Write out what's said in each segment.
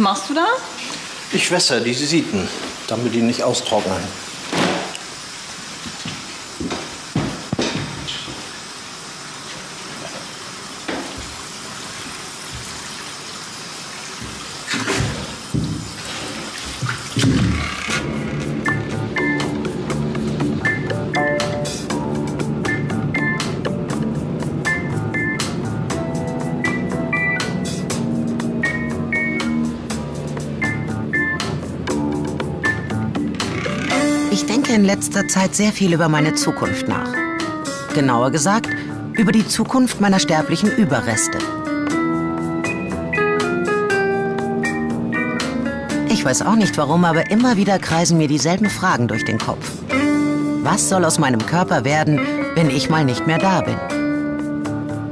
Was machst du da? Ich wässer die Sieten, damit die nicht austrocknen. In letzter Zeit sehr viel über meine Zukunft nach. Genauer gesagt, über die Zukunft meiner sterblichen Überreste. Ich weiß auch nicht warum, aber immer wieder kreisen mir dieselben Fragen durch den Kopf. Was soll aus meinem Körper werden, wenn ich mal nicht mehr da bin?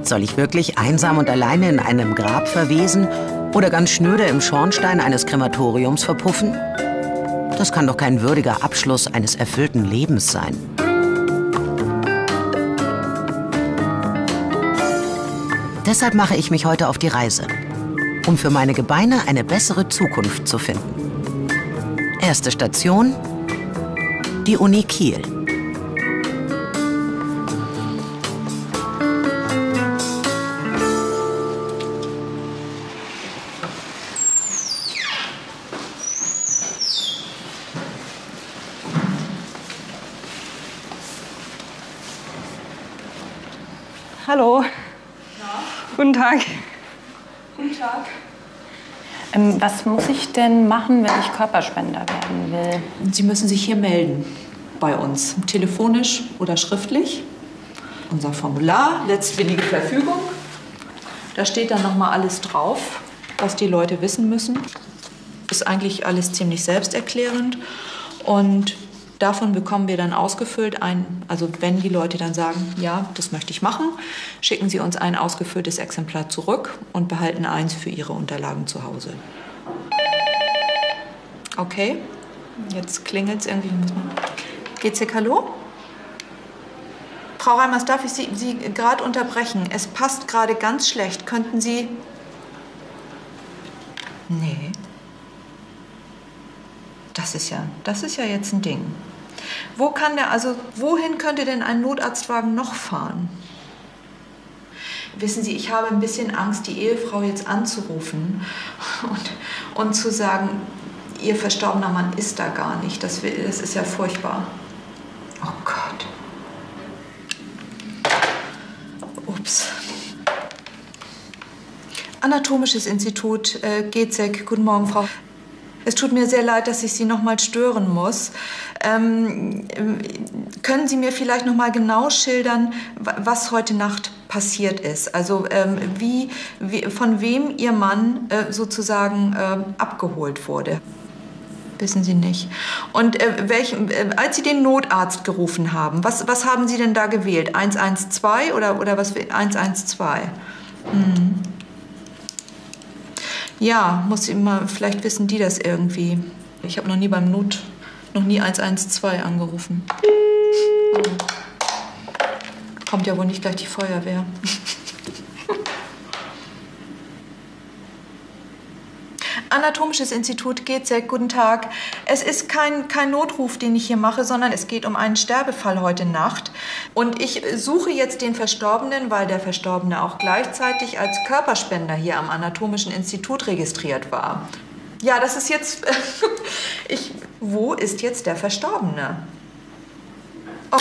Soll ich wirklich einsam und alleine in einem Grab verwesen oder ganz schnöde im Schornstein eines Krematoriums verpuffen? Das kann doch kein würdiger Abschluss eines erfüllten Lebens sein. Deshalb mache ich mich heute auf die Reise, um für meine Gebeine eine bessere Zukunft zu finden. Erste Station, die Uni Kiel. Muss ich denn machen, wenn ich Körperspender werden will? Sie müssen sich hier melden bei uns, telefonisch oder schriftlich. Unser Formular, letztwillige Verfügung. Da steht dann noch mal alles drauf, was die Leute wissen müssen. Ist eigentlich alles ziemlich selbsterklärend und davon bekommen wir dann ausgefüllt ein, also wenn die Leute dann sagen, ja, das möchte ich machen, schicken sie uns ein ausgefülltes Exemplar zurück und behalten eins für ihre Unterlagen zu Hause. Okay, jetzt klingelt es irgendwie. Hier Hallo? Frau Reimers, darf ich Sie, Sie gerade unterbrechen? Es passt gerade ganz schlecht. Könnten Sie... Nee. Das ist ja, das ist ja jetzt ein Ding. Wo kann der, also wohin könnte denn ein Notarztwagen noch fahren? Wissen Sie, ich habe ein bisschen Angst, die Ehefrau jetzt anzurufen und, und zu sagen, ihr verstorbener Mann ist da gar nicht. Das, das ist ja furchtbar. Oh Gott. Ups. Anatomisches Institut, äh, GZEC. Guten Morgen, Frau. Es tut mir sehr leid, dass ich Sie noch mal stören muss. Ähm, können Sie mir vielleicht noch mal genau schildern, wa- was heute Nacht passiert ist? Also ähm, wie, wie, von wem Ihr Mann äh, sozusagen ähm, abgeholt wurde? Wissen Sie nicht. Und äh, welchen, äh, als Sie den Notarzt gerufen haben, was, was haben Sie denn da gewählt? 112 oder, oder was? 112? Hm. Ja, muss ich mal, vielleicht wissen die das irgendwie. Ich habe noch nie beim Not, noch nie 112 angerufen. Oh. Kommt ja wohl nicht gleich die Feuerwehr. Anatomisches Institut GZEC, guten Tag. Es ist kein, kein Notruf, den ich hier mache, sondern es geht um einen Sterbefall heute Nacht. Und ich suche jetzt den Verstorbenen, weil der Verstorbene auch gleichzeitig als Körperspender hier am Anatomischen Institut registriert war. Ja, das ist jetzt. ich, wo ist jetzt der Verstorbene? Oh.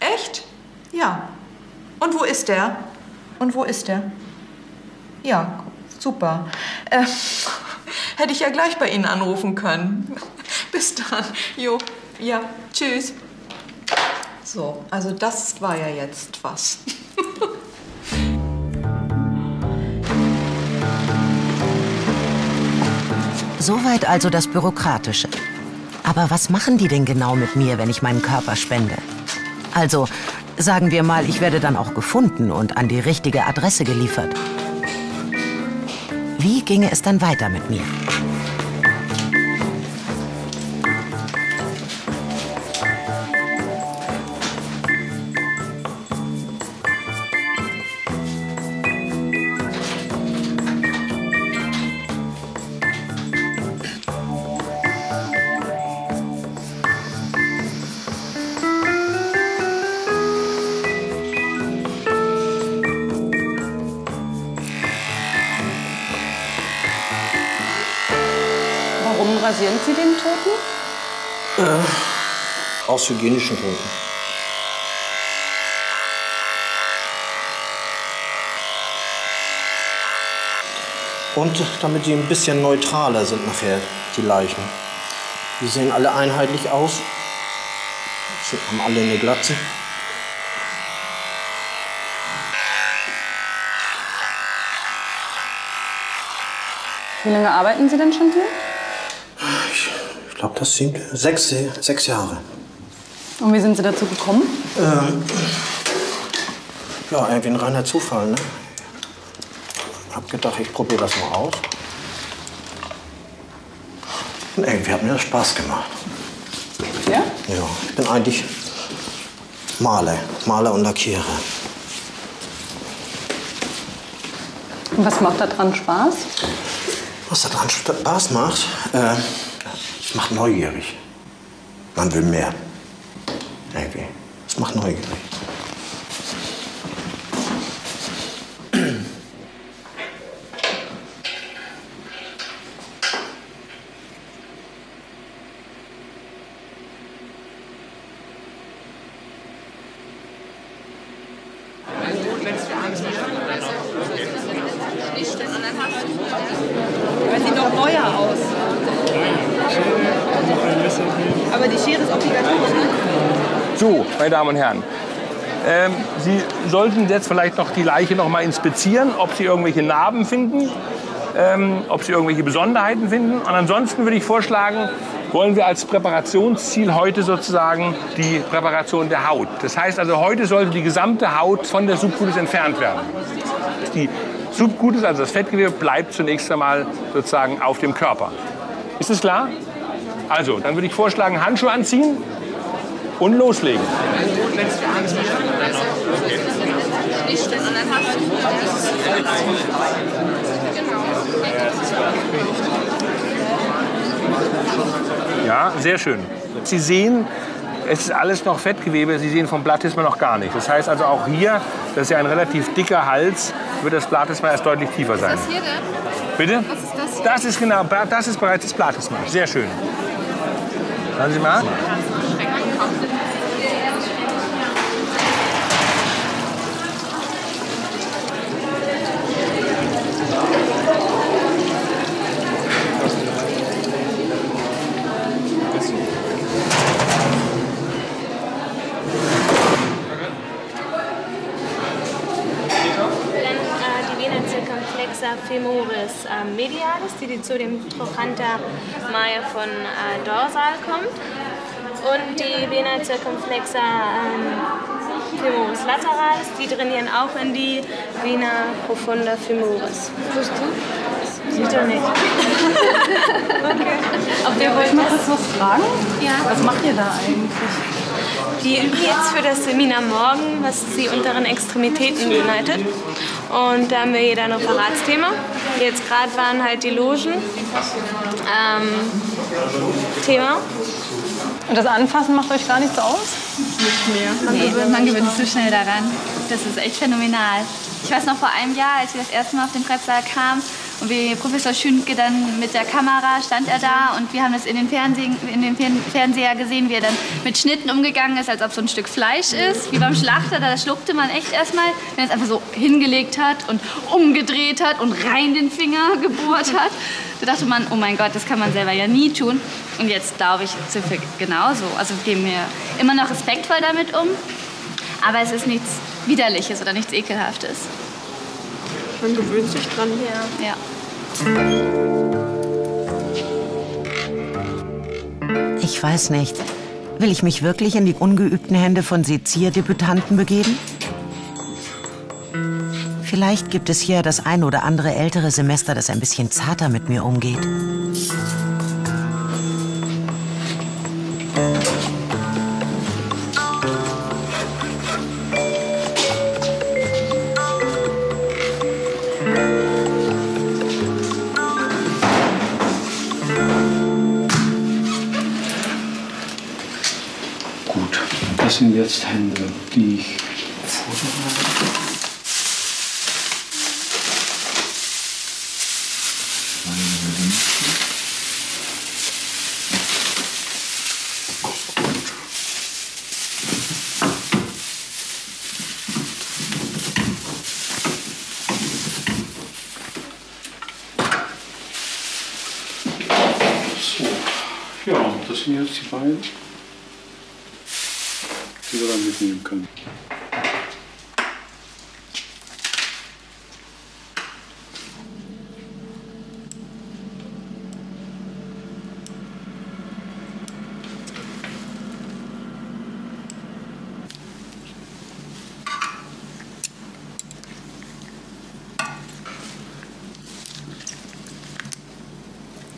Echt? Ja. Und wo ist der? Und wo ist der? Ja, super. Äh, hätte ich ja gleich bei Ihnen anrufen können. Bis dann. Jo, ja, tschüss. So, also das war ja jetzt was. Soweit also das Bürokratische. Aber was machen die denn genau mit mir, wenn ich meinen Körper spende? Also, sagen wir mal, ich werde dann auch gefunden und an die richtige Adresse geliefert. Wie ginge es dann weiter mit mir? Aus hygienischen Gründen. Und damit die ein bisschen neutraler sind nachher, die Leichen. Die sehen alle einheitlich aus. Sie haben alle eine Glatze. Wie lange arbeiten Sie denn schon hier? Ich, glaube, das sind sechs, sechs Jahre. Und wie sind Sie dazu gekommen? Ähm, ja, irgendwie ein reiner Zufall. Ne? Hab gedacht, ich probiere das mal aus. Und irgendwie hat mir das Spaß gemacht. Ja? Ja, ich bin eigentlich Maler, Maler und Lackierer. Und was macht daran Spaß? Was daran Spaß macht, äh, es macht neugierig. Man will mehr. Irgendwie. Es macht neugierig. Aber sieht doch neuer aus. Aber die Schere ist obligatorisch, ne? So, meine Damen und Herren. Ähm, Sie sollten jetzt vielleicht noch die Leiche noch mal inspizieren, ob Sie irgendwelche Narben finden, ähm, ob Sie irgendwelche Besonderheiten finden. Und ansonsten würde ich vorschlagen, wollen wir als Präparationsziel heute sozusagen die Präparation der Haut. Das heißt also, heute sollte die gesamte Haut von der Subcutis entfernt werden. Die Subcutis, also das Fettgewebe, bleibt zunächst einmal sozusagen auf dem Körper. Ist es klar? Also, dann würde ich vorschlagen, Handschuhe anziehen und loslegen. Ja, sehr schön. Sie sehen, es ist alles noch Fettgewebe. Sie sehen vom Platysma noch gar nicht. Das heißt also auch hier, das ist ja ein relativ dicker Hals, wird das Platysma erst deutlich tiefer sein. Was hier denn? Bitte? Was ist das? Das ist genau, das ist bereits das Platysma. Sehr schön. Schauen Sie mal. Dann äh, die Vena circumflexa femoris äh, medialis, die, die zu dem Trochanter Maya von äh, dorsal kommt. Und die Vena circumflexa ähm, femoris lateralis, die trainieren auch in die Vena profunda femoris. Tust du? Sieht er nicht. Ob wir wollen noch kurz was fragen? Ja. Was macht ihr da eigentlich? Die üben jetzt für das Seminar morgen, was die unteren Extremitäten beinhaltet. Und da haben wir jeder ein Referatsthema. Jetzt gerade waren halt die Logen ähm, Thema. Und das Anfassen macht euch gar nichts aus? Man, gewöhnt, man gewöhnt sich so schnell daran. Das ist echt phänomenal. Ich weiß noch vor einem Jahr, als wir das erste Mal auf den Prepsaal kamen und wie Professor Schünke dann mit der Kamera stand er da und wir haben das in den, Fernsehen, in den Fern- Fernseher gesehen, wie er dann mit Schnitten umgegangen ist, als ob so ein Stück Fleisch ist. Wie beim Schlachter, da schluckte man echt erstmal, wenn er es einfach so hingelegt hat und umgedreht hat und rein den Finger gebohrt hat. Da dachte man, oh mein Gott, das kann man selber ja nie tun. Und jetzt glaube ich, sind wir genauso. Also gehen wir immer noch respektvoll damit um. Aber es ist nichts Widerliches oder nichts Ekelhaftes. Man gewöhnt sich dran. Ja. ja. Ich weiß nicht. Will ich mich wirklich in die ungeübten Hände von Sezierdebütanten begeben? Vielleicht gibt es hier das ein oder andere ältere Semester, das ein bisschen zarter mit mir umgeht. Gut, das sind jetzt Hände, die ich vorbereite. Meine Linke. das sind jetzt die beiden, die wir dann mitnehmen können.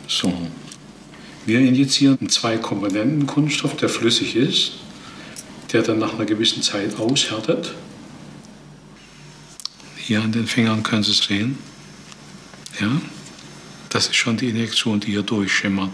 So. Wir injizieren Zwei-Komponenten-Kunststoff, der flüssig ist, der dann nach einer gewissen Zeit aushärtet. Hier an den Fingern können Sie es sehen. Ja, das ist schon die Injektion, die hier durchschimmert.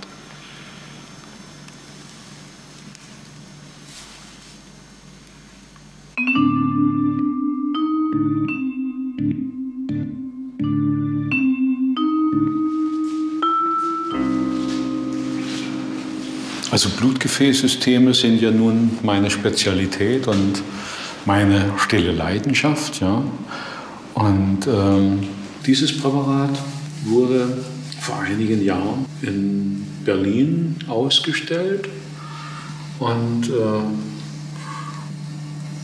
Also Blutgefäßsysteme sind ja nun meine Spezialität und meine stille Leidenschaft. Ja. Und ähm, dieses Präparat wurde vor einigen Jahren in Berlin ausgestellt und äh,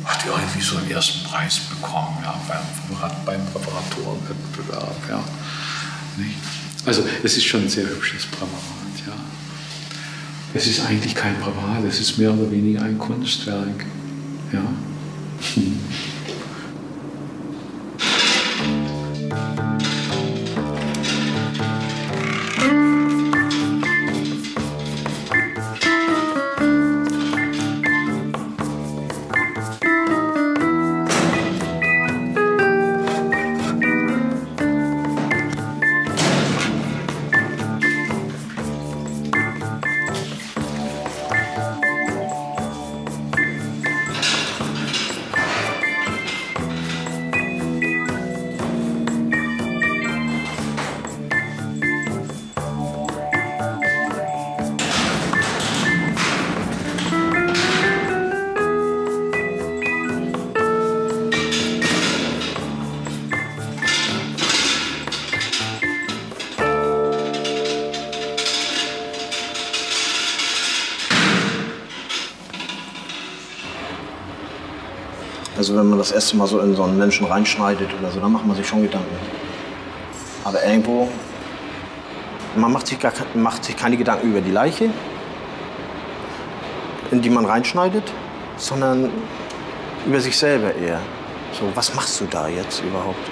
hat irgendwie so einen ersten Preis bekommen ja, beim, beim Präparatorenwettbewerb. Ja. Also es ist schon ein sehr hübsches Präparat. Es ist eigentlich kein Präparat, es ist mehr oder weniger ein Kunstwerk. Ja. Wenn man das erste Mal so in so einen Menschen reinschneidet oder so, dann macht man sich schon Gedanken. Aber irgendwo, man macht sich, gar, macht sich keine Gedanken über die Leiche, in die man reinschneidet, sondern über sich selber eher. So, was machst du da jetzt überhaupt?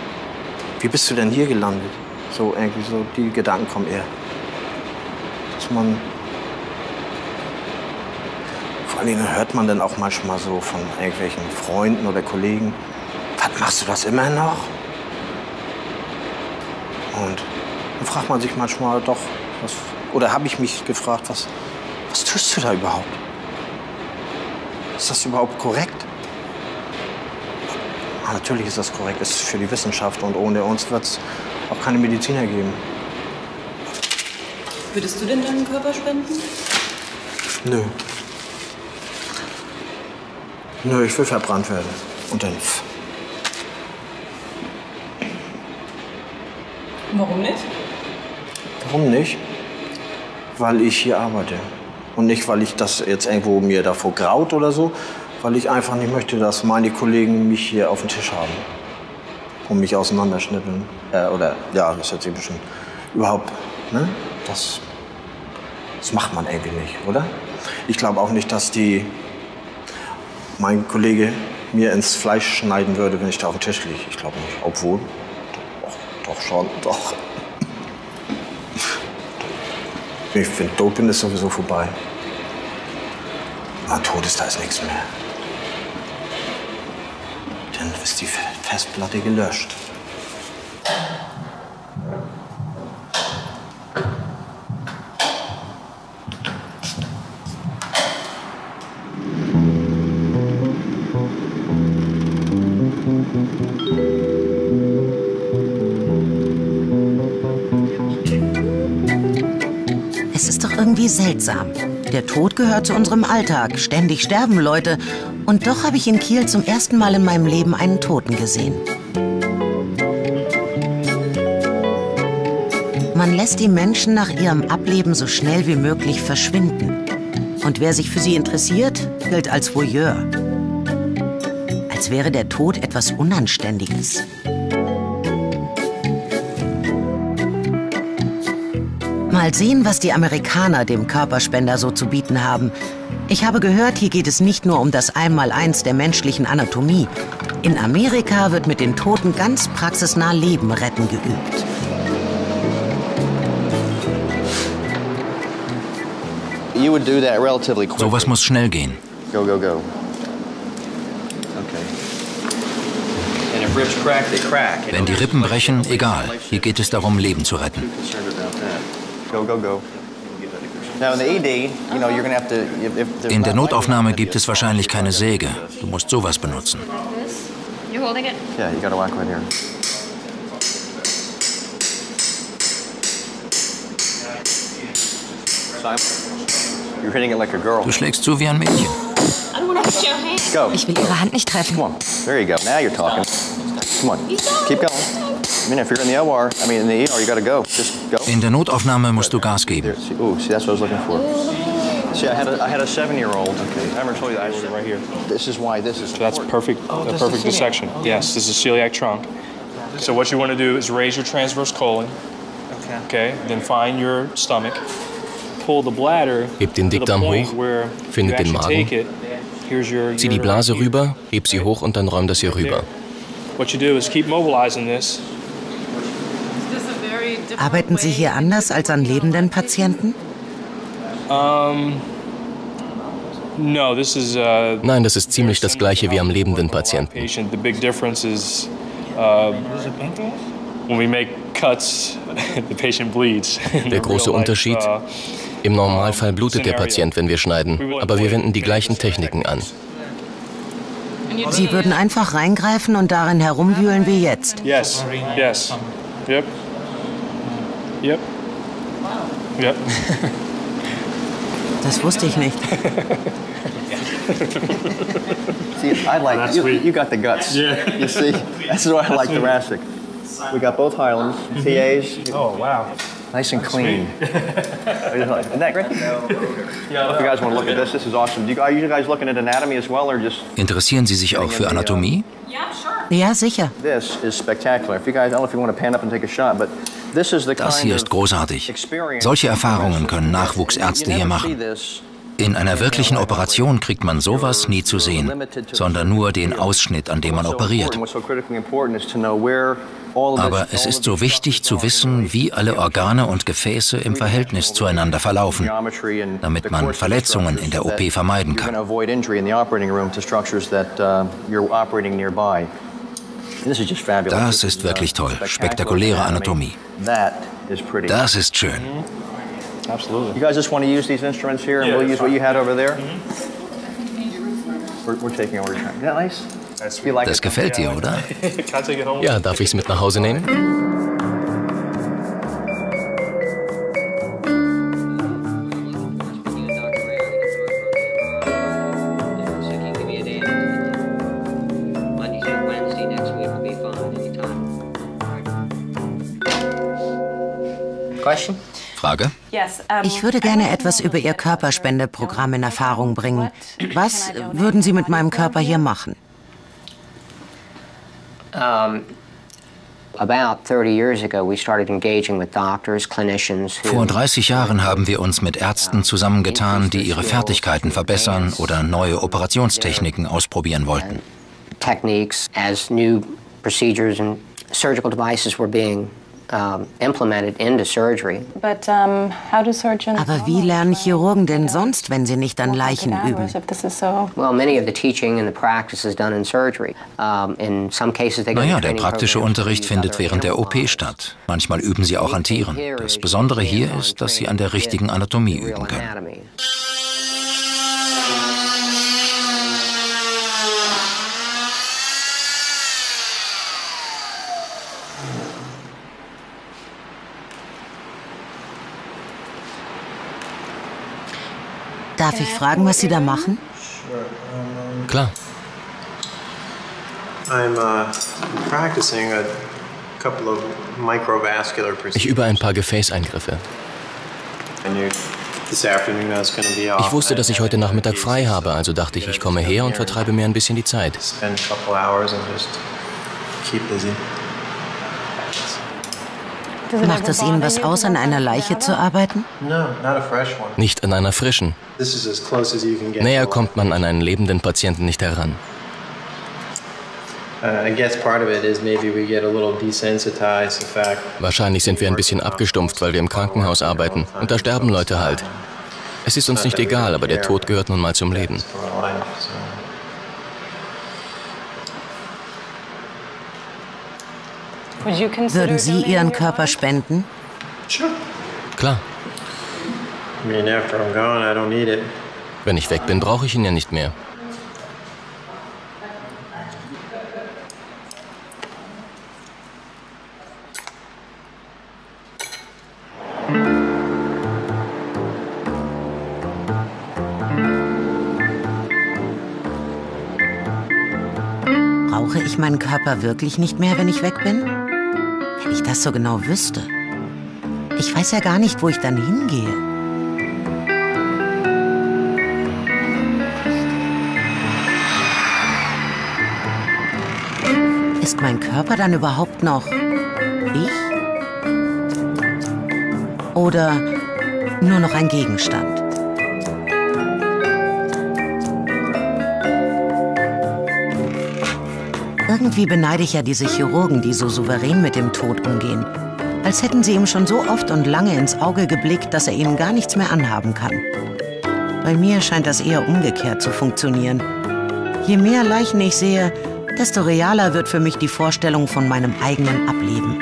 Wie bist du denn hier gelandet? So irgendwie so, die Gedanken kommen eher. Dass man Dingen hört man dann auch manchmal so von irgendwelchen Freunden oder Kollegen, was machst du das immer noch? Und dann fragt man sich manchmal doch, was, oder habe ich mich gefragt, was, was tust du da überhaupt? Ist das überhaupt korrekt? Ah, natürlich ist das korrekt, es ist für die Wissenschaft und ohne uns wird es auch keine Mediziner geben. Würdest du denn deinen Körper spenden? Nö. Nö, ich will verbrannt werden. Und dann. Warum nicht? Warum nicht? Weil ich hier arbeite. Und nicht, weil ich das jetzt irgendwo mir davor graut oder so. Weil ich einfach nicht möchte, dass meine Kollegen mich hier auf dem Tisch haben. Und mich auseinanderschnippeln. Äh, oder, ja, das hört sich bisschen. Überhaupt, ne? Das, das macht man irgendwie nicht, oder? Ich glaube auch nicht, dass die. Mein Kollege mir ins Fleisch schneiden würde, wenn ich da auf dem Tisch liege. Ich glaube nicht. Obwohl. Doch, doch schon, doch. Ich tot bin, ist sowieso vorbei. Na, tot ist, da ist nichts mehr. Dann ist die Festplatte gelöscht. Seltsam. Der Tod gehört zu unserem Alltag. Ständig sterben Leute. Und doch habe ich in Kiel zum ersten Mal in meinem Leben einen Toten gesehen. Man lässt die Menschen nach ihrem Ableben so schnell wie möglich verschwinden. Und wer sich für sie interessiert, gilt als Voyeur. Als wäre der Tod etwas Unanständiges. Mal sehen, was die Amerikaner dem Körperspender so zu bieten haben. Ich habe gehört, hier geht es nicht nur um das Einmaleins der menschlichen Anatomie. In Amerika wird mit den Toten ganz praxisnah Leben retten geübt. Sowas muss schnell gehen. Go, go, go. Wenn die Rippen brechen, egal. Hier geht es darum, Leben zu retten. Go, go, go. Now in the ED, you know, you're going to have to. If, if there's In der not- Notaufnahme gibt es wahrscheinlich keine Säge. Du musst sowas benutzen. You holding it? Yeah, you got to whack right here. You're hitting it like a girl. Du schlägst zu wie ein Mädchen. Ich will Ihre Hand nicht treffen. Come on. There you go. Now you're talking. Come on. Keep going. I mean, if you're in the OR, I mean, in the ER, you got to go. Just go. In der Notaufnahme musst du Gas geben. There. See, ooh, see, that's what I was looking for. See, I had a, I had a seven-year-old. Okay. I never told you that. I right here. This is why this is. So that's perfect, a perfect dissection. Yes, this is celiac trunk. So what you want to do is raise your transverse colon. Okay. Okay. Then find your stomach. Pull the bladder Heb den Dickdarm hoch, where finde den Magen. take it. Here's your Zieh die Blase rüber, heb sie hoch und dann räum das hier rüber. What you do is keep mobilizing this. Arbeiten Sie hier anders als an lebenden Patienten? Um, is uh, Nein, das ist ziemlich das gleiche wie am lebenden Patienten. uh, Der große Unterschied, uh, im Normalfall blutet der Patient, wenn wir schneiden, aber wir wenden die gleichen Techniken an. Sie würden einfach reingreifen und darin herumwühlen wie jetzt. Yes, yes. Yep. Yep. Yep. Das wusste ich nicht. See, I like you, you got the guts. Yeah. You see, that's why I like thoracic. We got both Highlands, TAs. Oh, wow. Nice and clean. Isn't that great? If you guys want to look at this, this is awesome. Do you, are you guys looking at anatomy as well, or just Interessieren Sie sich auch für Anatomie? Ja, sicher. this is spectacular? If you guys, I don't know if you want to pan up and take a shot, but this is the Das hier ist großartig. Solche Erfahrungen können Nachwuchsärzte hier machen. In einer wirklichen Operation kriegt man sowas nie zu sehen, sondern nur den Ausschnitt, an dem man operiert. Aber es ist so wichtig zu wissen, wie alle Organe und Gefäße im Verhältnis zueinander verlaufen, damit man Verletzungen in der OP vermeiden kann. Das ist wirklich toll. Spektakuläre Anatomie. Das ist schön. Absolutely. You guys just want to use these instruments here, and Yeah, we'll use what you had over there. Mm-hmm. We're, we're taking over. Isn't that nice? You like Das gefällt dir, oder? Ja, darf ich es mit nach Hause nehmen? Frage? Ich würde gerne etwas über Ihr Körperspendeprogramm in Erfahrung bringen. Was würden Sie mit meinem Körper hier machen? Um, about 30 years ago, we started engaging with doctors, clinicians who Vor 30 Jahren haben wir uns mit Ärzten zusammengetan, die ihre Fertigkeiten verbessern oder neue Operationstechniken ausprobieren wollten. techniques as new procedures and surgical devices were being um, implemented into surgery. But um, how do surgeons Aber wie lernen Chirurgen denn sonst, wenn sie nicht an Leichen üben? if this is so? Well, many of the teaching and the practice is done in surgery. In some cases, they go Naja, der praktische Unterricht findet während der OP statt. Manchmal üben sie auch an Tieren. Das Besondere hier ist, dass sie an der richtigen Anatomie üben können. Darf ich fragen, was Sie da machen? Klar. Uh. Ich übe ein paar Gefäßeingriffe. Ich wusste, dass ich heute Nachmittag frei habe, also dachte ich, ich komme her und vertreibe mir ein bisschen die Zeit. Spend a couple hours and just keep busy. Macht es Ihnen was aus, an einer Leiche zu arbeiten? Nicht an einer frischen. Näher kommt man an einen lebenden Patienten nicht heran. Uh, I guess part of it is maybe we get a little desensitized to the fact Wahrscheinlich sind wir ein bisschen abgestumpft, weil wir im Krankenhaus arbeiten. Und da sterben Leute halt. Es ist uns nicht egal, aber der Tod gehört nun mal zum Leben. to our life. So. Würden Sie Ihren Körper spenden? Sure. Klar, I mean, after I'm gone, I don't need it. wenn ich weg bin, brauche ich ihn ja nicht mehr. Brauche ich meinen Körper wirklich nicht mehr, wenn ich weg bin? Das so genau wüsste. Ich weiß ja gar nicht, wo ich dann hingehe. Ist mein Körper dann überhaupt noch ich? Oder nur noch ein Gegenstand? Irgendwie beneide ich ja diese Chirurgen, die so souverän mit dem Tod umgehen. Als hätten sie ihm schon so oft und lange ins Auge geblickt, dass er ihnen gar nichts mehr anhaben kann. Bei mir scheint das eher umgekehrt zu funktionieren. Je mehr Leichen ich sehe, desto realer wird für mich die Vorstellung von meinem eigenen Ableben.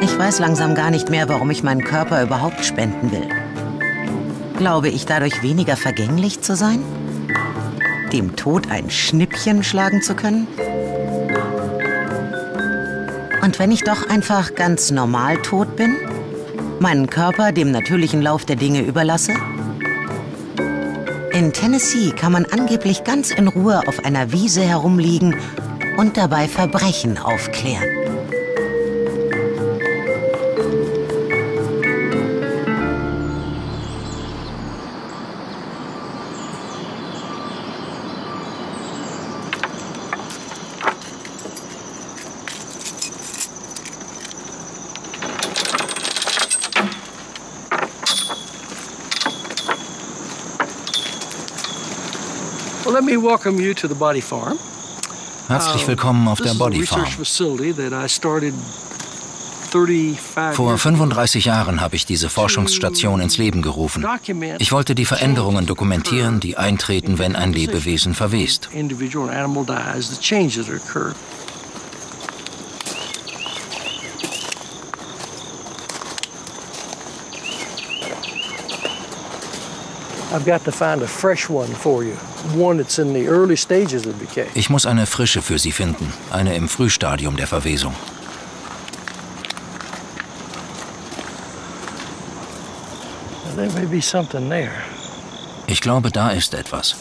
Ich weiß langsam gar nicht mehr, warum ich meinen Körper überhaupt spenden will. Glaube ich dadurch weniger vergänglich zu sein? Dem Tod ein Schnippchen schlagen zu können? Und wenn ich doch einfach ganz normal tot bin? Meinen Körper dem natürlichen Lauf der Dinge überlasse? In Tennessee kann man angeblich ganz in Ruhe auf einer Wiese herumliegen und dabei Verbrechen aufklären. Welcome you to the Body Farm. Herzlich willkommen auf der Body Farm. research facility that I started 35 Vor years 35 Jahren habe ich diese Forschungsstation ins Leben gerufen. Ich wollte die Veränderungen dokumentieren, die eintreten, wenn ein Lebewesen verwest. individual animal dies, the changes that occur. I've got to find a fresh one for you, one that's in the early stages of decay. Ich muss eine frische für Sie finden, eine im Frühstadium der Verwesung. There may be something there. Ich glaube, da ist etwas.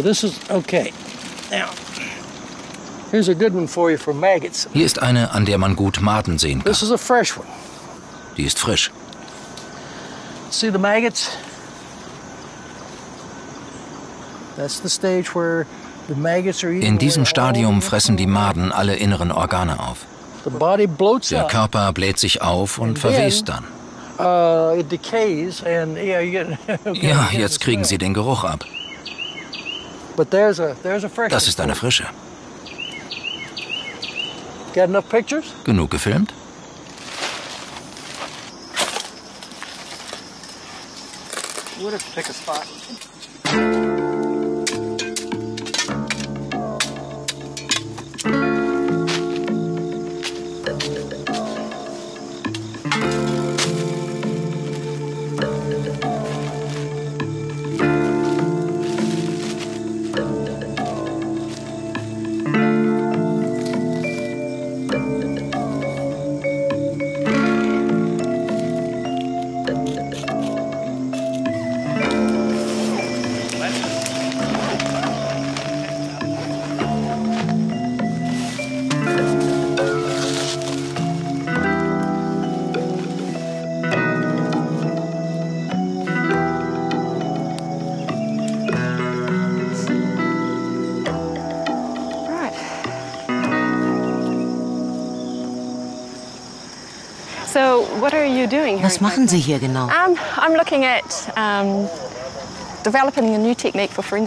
Okay, this is okay. Now, here's a good one for you for maggots. Hier ist eine, an der man gut Maden sehen kann. This is a fresh one. Die ist frisch. See the maggots? That's the stage where the maggots are eating In diesem Stadium fressen die Maden alle inneren Organe auf. The body bloats Der. Körper bläht sich auf und verwest dann. Uh, it decays and yeah, you get. okay, Ja, jetzt kriegen Sie den Geruch ab. But there's a there's a fresh. Das ist eine frische. Got enough pictures? Genug gefilmt? Would have to pick a spot. Was machen Sie hier genau?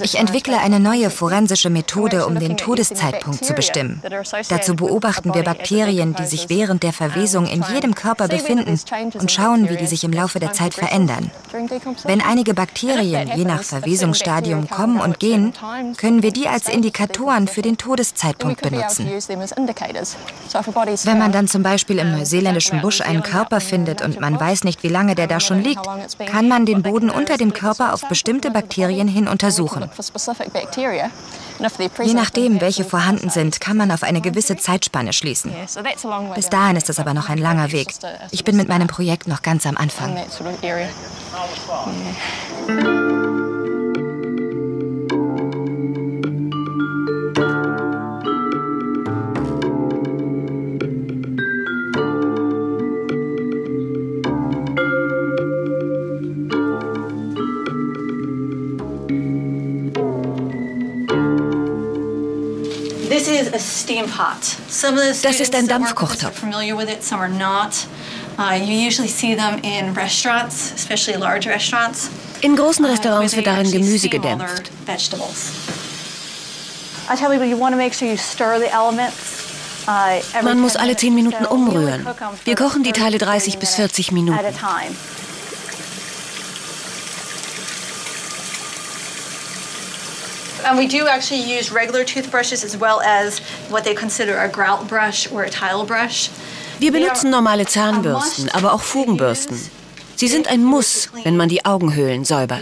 Ich entwickle eine neue forensische Methode, um den Todeszeitpunkt zu bestimmen. Dazu beobachten wir Bakterien, die sich während der Verwesung in jedem Körper befinden und schauen, wie die sich im Laufe der Zeit verändern. Wenn einige Bakterien je nach Verwesungsstadium kommen und gehen, können wir die als Indikatoren für den Todeszeitpunkt benutzen. Wenn man dann zum Beispiel im neuseeländischen Busch einen Körper findet und man weiß nicht, wie lange der da schon liegt, kann man den Boden unter dem Körper auf bestimmte bestimmte Bakterien hin untersuchen. Je nachdem, welche vorhanden sind, kann man auf eine gewisse Zeitspanne schließen. Bis dahin ist es aber noch ein langer Weg. Ich bin mit meinem Projekt noch ganz am Anfang. Das ist ein Dampfkochtopf. In großen Restaurants wird darin Gemüse gedämpft. Man muss alle 10 Minuten umrühren. Wir kochen die Teile 30 bis 40 Minuten. And we do actually use regular toothbrushes as well as what they consider a grout brush or a tile brush. Wir benutzen normale Zahnbürsten, aber auch Fugenbürsten. Sie sind ein Muss, wenn man die Augenhöhlen säubert.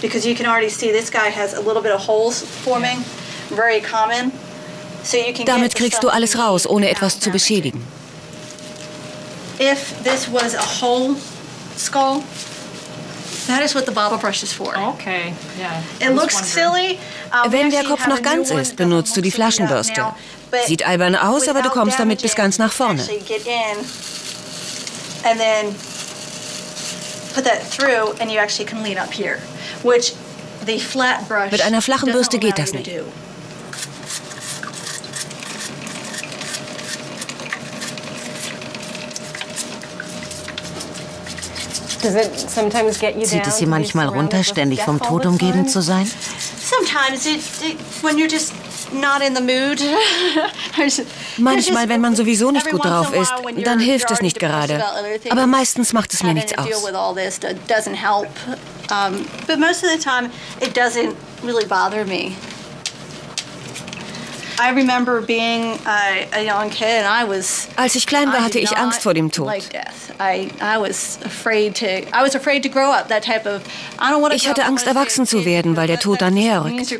Because you can already see this guy has a little bit of holes forming, very common. Damit kriegst du alles raus, ohne etwas zu beschädigen. If this was a whole skull, That is what the bobble brush is for. Okay, yeah. It looks silly. Wenn der Kopf noch ganz ist, benutzt du die Flaschenbürste. Sieht albern aus, aber du kommst damit bis ganz nach vorne. And then put that through and you actually can lean up here, which the flat brush Mit einer flachen Bürste geht das nicht. Zieht es Sie manchmal runter, ständig vom Tod umgeben zu sein? Manchmal, wenn man sowieso nicht gut drauf ist, dann hilft es nicht gerade. Aber meistens macht es mir nichts aus. But most of the time, it doesn't really bother me. Als ich klein war, hatte ich Angst vor dem Tod. Ich hatte Angst, erwachsen zu werden, weil der Tod da näher rückt.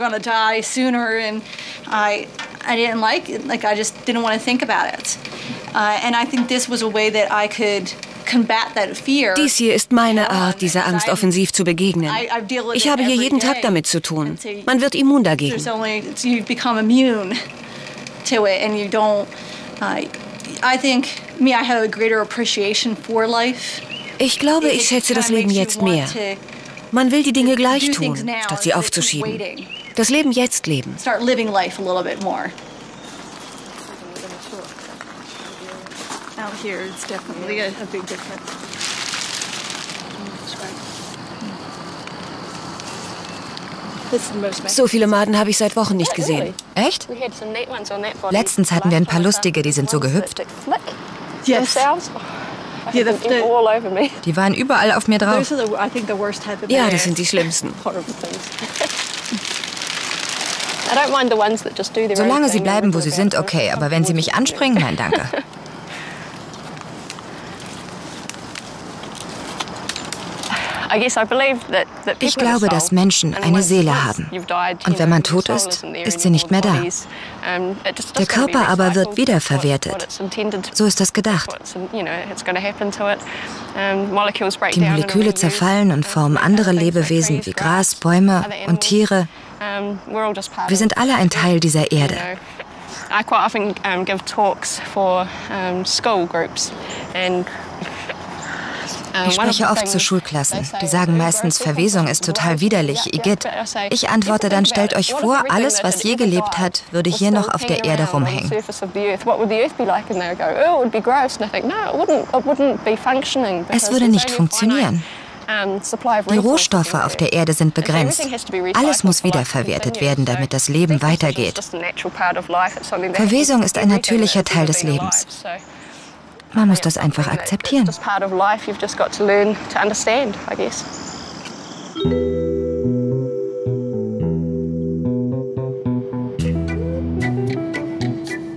I didn't like it. Like I just didn't want to think about it. Uh, and I think this was a way that I could Dies hier ist meine Art, dieser Angst offensiv zu begegnen. Ich habe hier jeden Tag damit zu tun. Man wird immun dagegen. Ich glaube, ich schätze das Leben jetzt mehr. Man will die Dinge gleich tun, statt sie aufzuschieben. Das Leben jetzt leben. Out here, it's definitely a, a big difference. So viele Maden habe ich seit Wochen nicht gesehen. Echt? Letztens hatten wir ein paar lustige, die sind so gehüpft. Yes. Die waren überall auf mir drauf. Ja, das sind die schlimmsten. Solange sie bleiben, wo sie sind, okay. Aber wenn sie mich anspringen, nein, danke. Ich glaube, dass Menschen eine Seele haben. Und wenn man tot ist, ist sie nicht mehr da. Der Körper aber wird wiederverwertet. So ist das gedacht. Die Moleküle zerfallen und formen andere Lebewesen wie Gras, Bäume und Tiere. Wir sind alle ein Teil dieser Erde. I quite often um, give talks for um, school groups and Ich spreche oft zu Schulklassen. Die sagen meistens, Verwesung ist total widerlich, Igitt. Ich antworte dann, stellt euch vor, alles, was je gelebt hat, würde hier noch auf der Erde rumhängen. Es würde nicht funktionieren. Die Rohstoffe auf der Erde sind begrenzt. Alles muss wiederverwertet werden, damit das Leben weitergeht. Verwesung ist ein natürlicher Teil des Lebens. Man muss das einfach akzeptieren.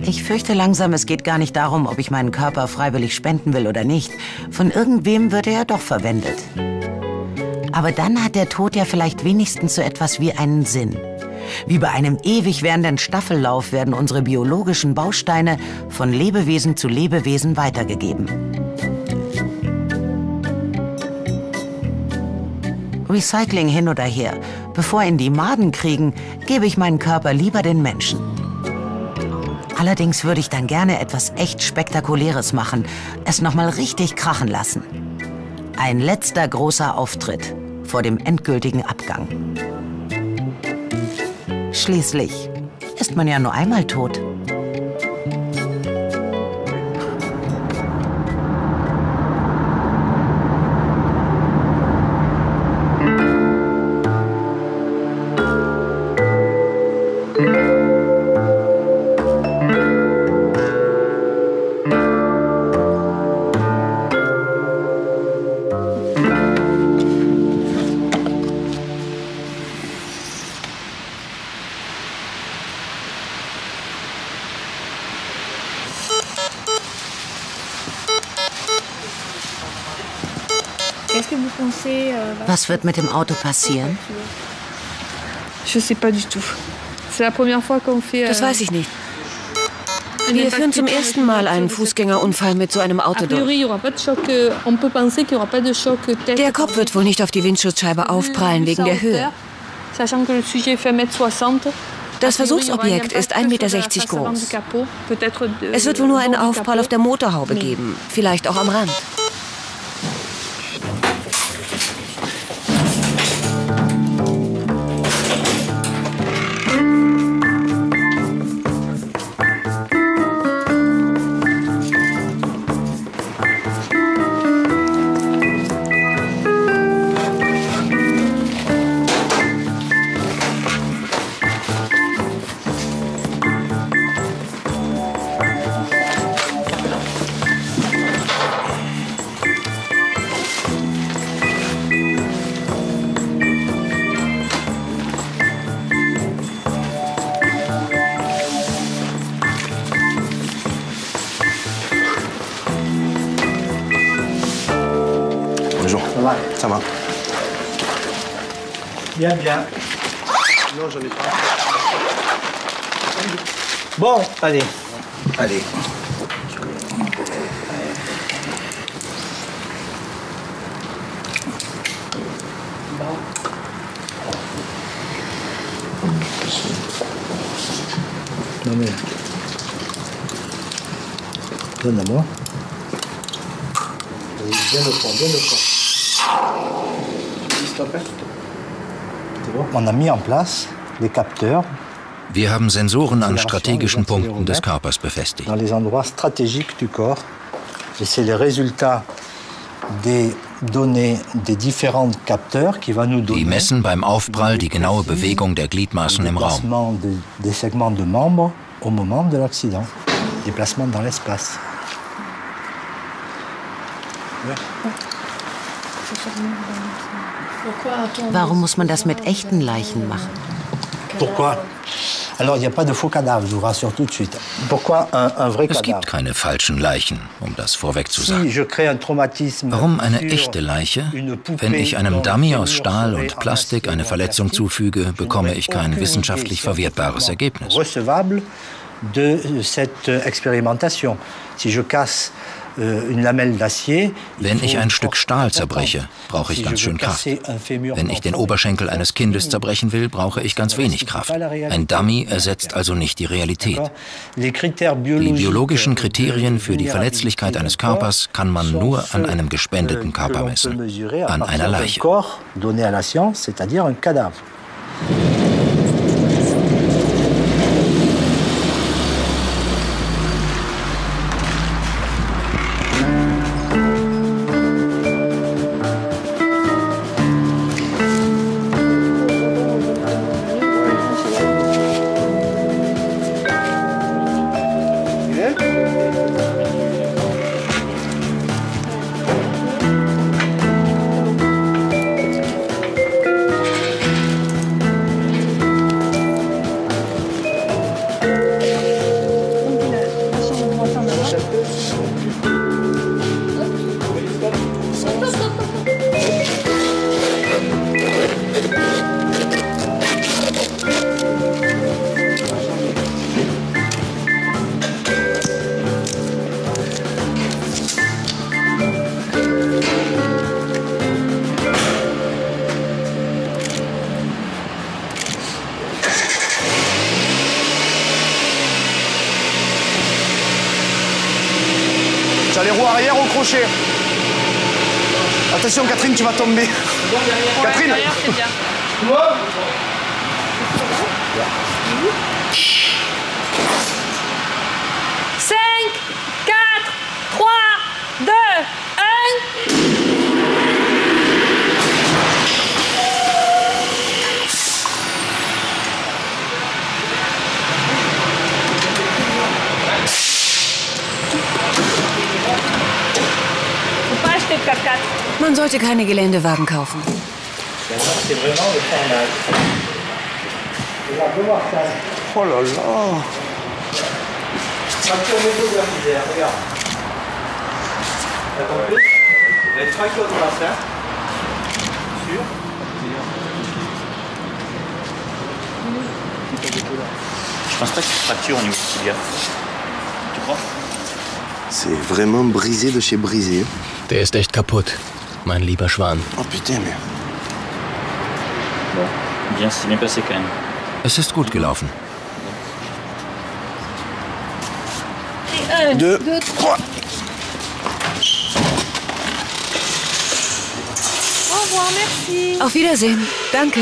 Ich fürchte langsam, es geht gar nicht darum, ob ich meinen Körper freiwillig spenden will oder nicht. Von irgendwem wird er ja doch verwendet. Aber dann hat der Tod ja vielleicht wenigstens so etwas wie einen Sinn. Wie bei einem ewig währenden Staffellauf werden unsere biologischen Bausteine von Lebewesen zu Lebewesen weitergegeben. Recycling hin oder her. Bevor ihn die Maden kriegen, gebe ich meinen Körper lieber den Menschen. Allerdings würde ich dann gerne etwas echt Spektakuläres machen, es nochmal richtig krachen lassen. Ein letzter großer Auftritt vor dem endgültigen Abgang. Schließlich ist man ja nur einmal tot. Was wird mit dem Auto passieren? Das weiß ich nicht. Wir führen zum ersten Mal einen Fußgängerunfall mit so einem Auto durch. Der Kopf wird wohl nicht auf die Windschutzscheibe aufprallen wegen der Höhe. Das Versuchsobjekt ist 1,60 Meter groß. Es wird wohl nur einen Aufprall auf der Motorhaube geben, vielleicht auch am Rand. Allez. Allez. Non mais... Donne à moi. Allez, bien le prendre, bien le prendre. On a mis en place des capteurs Wir haben Sensoren an strategischen Punkten des Körpers befestigt. Et c'est des Die messen beim Aufprall die genaue Bewegung der Gliedmaßen im Raum. Warum muss man das mit echten Leichen machen? Es gibt keine falschen Leichen, um das vorweg zu sagen. Warum eine echte Leiche? Wenn ich einem Dummy aus Stahl und Plastik eine Verletzung zufüge, bekomme ich kein wissenschaftlich verwertbares Ergebnis. de cette expérimentation. Si je casse Wenn ich ein Stück Stahl zerbreche, brauche ich ganz schön Kraft. Wenn ich den Oberschenkel eines Kindes zerbrechen will, brauche ich ganz wenig Kraft. Ein Dummy ersetzt also nicht die Realität. Die biologischen Kriterien für die Verletzlichkeit eines Körpers kann man nur an einem gespendeten Körper messen, an einer Leiche. gente vai tomber. Sollte keine Geländewagen kaufen. Oh là là Je pense pas qu'il se fracture au niveau du tibia. Tu crois? C'est vraiment brisé de chez brisé. Der ist echt kaputt, mein lieber Schwan. Oh. Es ist gut gelaufen. Un, Deux, trois. Au revoir, merci. Auf Wiedersehen. Danke.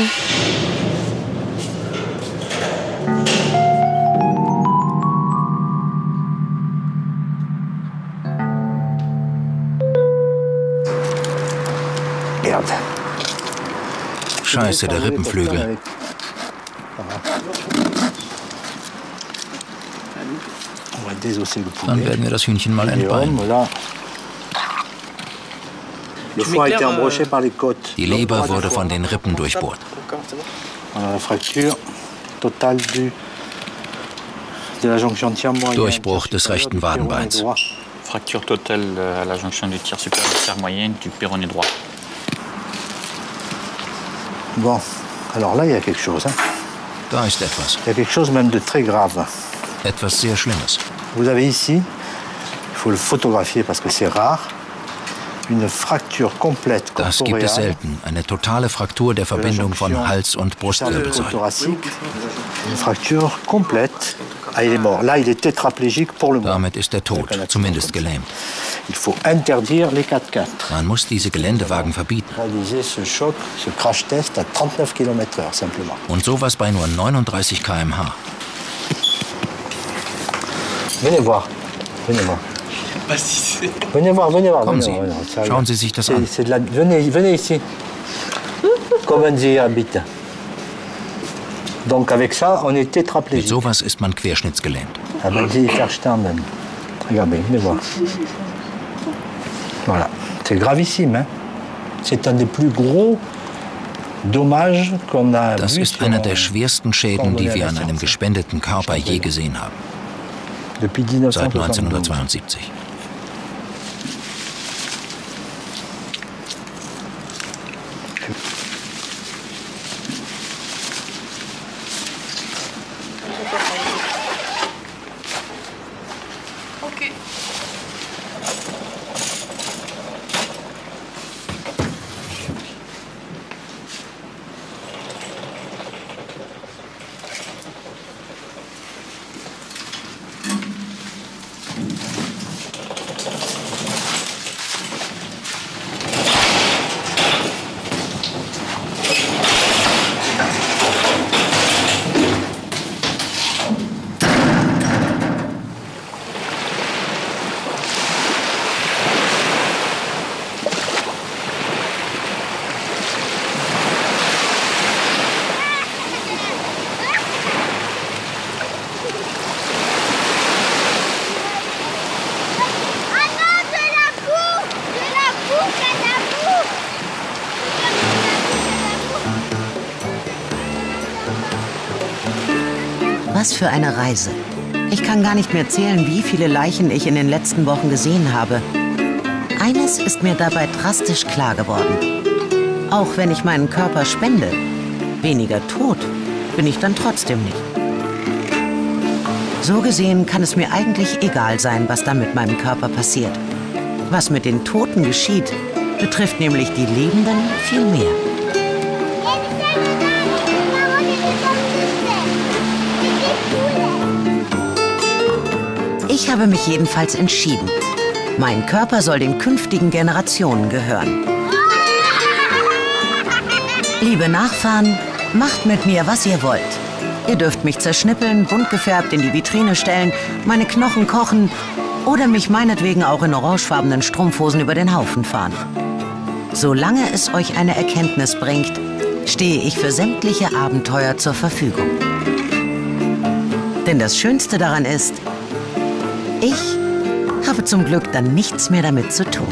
Scheiße, der Rippenflügel. Dann werden wir das Hühnchen mal entbeinen. Côtes. Die Leber wurde von den Rippen durchbohrt. Durchbruch des rechten Wadenbeins. Fracture totale à la jonction du tiers supérieur tiers moyen du péroné droit. Bon, alors là, il y a quelque chose. Hein. Da ist etwas. Il y a quelque chose même de très grave. Etwas sehr Schlimmes. Vous avez ici, il faut le photographier parce que c'est rare, une fracture complète Das gibt es corporeale. selten. Eine totale Fraktur der Verbindung von Hals- und Brustwirbelsäule. thoracique, une fracture complète. Ah. Damit ist er tot, zumindest gelähmt. Il faut interdire les 4x4. Man muss diese Geländewagen verbieten. Réaliser ce choc, ce crash test à 39 km/h simplement. Und sowas bei nur 39 km/h. Venez voir. Venez voir. Venez voir, venez voir. Kommen Sie. Schauen Sie sich das an. Comment Sie habite. Donc Mit sowas ist man querschnittsgelähmt. Ah ben, Sie verstanden. Regardez, venez voir. Voilà. C'est gravissime. Hein C'est un des plus gros dommages qu'on a Das ist einer der schwersten Schäden, die wir an einem gespendeten Körper je gesehen haben. Seit 1972. für eine Reise. Ich kann gar nicht mehr zählen, wie viele Leichen ich in den letzten Wochen gesehen habe. Eines ist mir dabei drastisch klar geworden. Auch wenn ich meinen Körper spende, weniger tot bin ich dann trotzdem nicht. So gesehen kann es mir eigentlich egal sein, was dann mit meinem Körper passiert. Was mit den Toten geschieht, betrifft nämlich die Lebenden viel mehr. Ich habe mich jedenfalls entschieden. Mein Körper soll den künftigen Generationen gehören. Liebe Nachfahren, macht mit mir, was ihr wollt. Ihr dürft mich zerschnippeln, bunt gefärbt in die Vitrine stellen, meine Knochen kochen oder mich meinetwegen auch in orangefarbenen Strumpfhosen über den Haufen fahren. Solange es euch eine Erkenntnis bringt, stehe ich für sämtliche Abenteuer zur Verfügung. Denn das Schönste daran ist, ich habe zum Glück dann nichts mehr damit zu tun.